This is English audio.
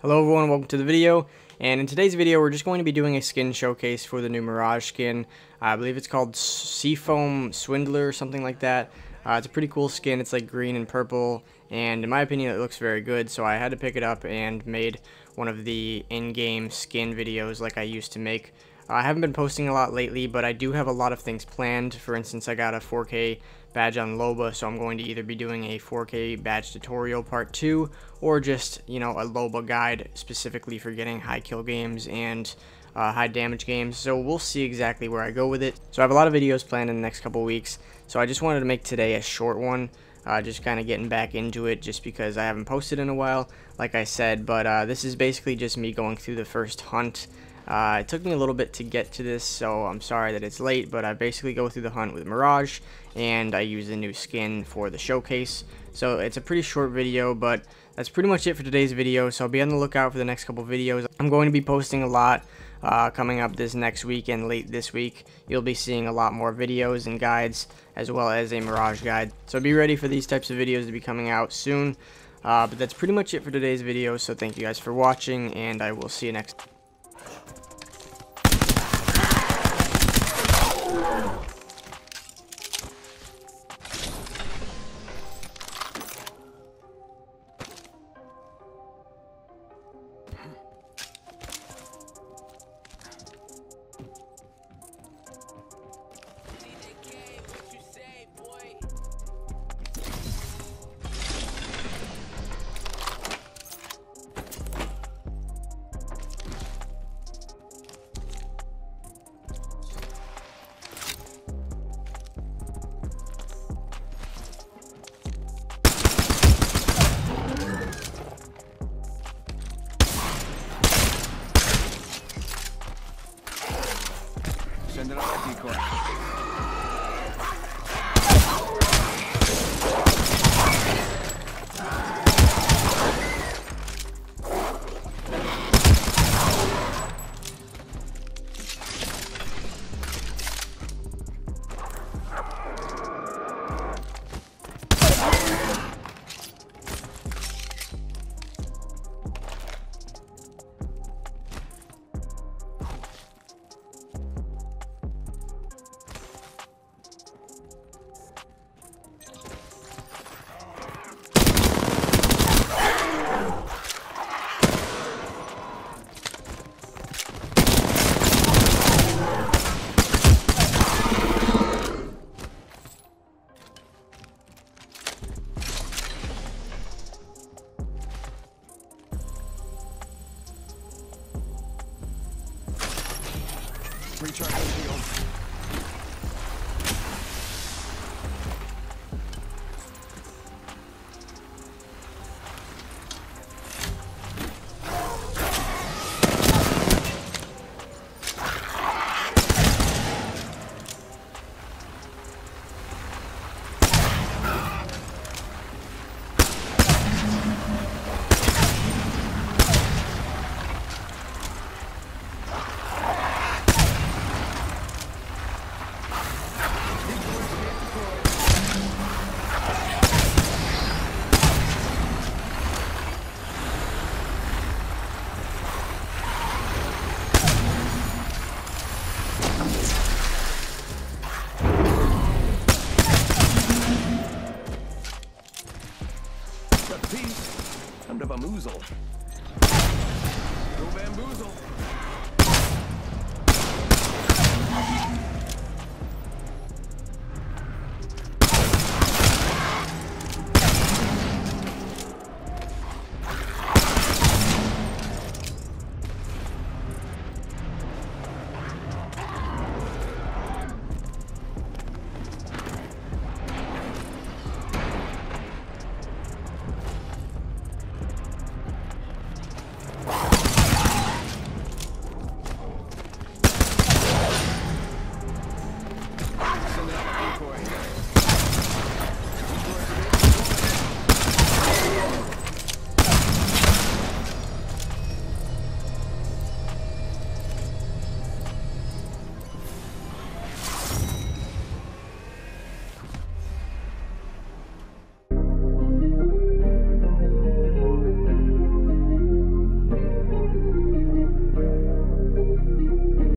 Hello everyone, welcome to the video, and in today's video we're just going to be doing a skin showcase for the new Mirage skin. I believe it's called Seafoam Swindler or something like that. Uh, it's a pretty cool skin, it's like green and purple, and in my opinion it looks very good, so I had to pick it up and made one of the in-game skin videos like I used to make. I haven't been posting a lot lately, but I do have a lot of things planned. For instance, I got a 4K badge on Loba, so I'm going to either be doing a 4K badge tutorial part 2, or just, you know, a Loba guide specifically for getting high kill games and uh, high damage games. So we'll see exactly where I go with it. So I have a lot of videos planned in the next couple weeks, so I just wanted to make today a short one. Uh, just kind of getting back into it just because I haven't posted in a while, like I said, but uh, this is basically just me going through the first hunt uh, it took me a little bit to get to this, so I'm sorry that it's late, but I basically go through the hunt with Mirage, and I use the new skin for the showcase. So it's a pretty short video, but that's pretty much it for today's video, so be on the lookout for the next couple videos. I'm going to be posting a lot uh, coming up this next week and late this week. You'll be seeing a lot more videos and guides, as well as a Mirage guide. So be ready for these types of videos to be coming out soon. Uh, but that's pretty much it for today's video, so thank you guys for watching, and I will see you next time. Send it on prendere la radicola. The shield. What's up, Pete? Come to bamboozle. Go bamboozle.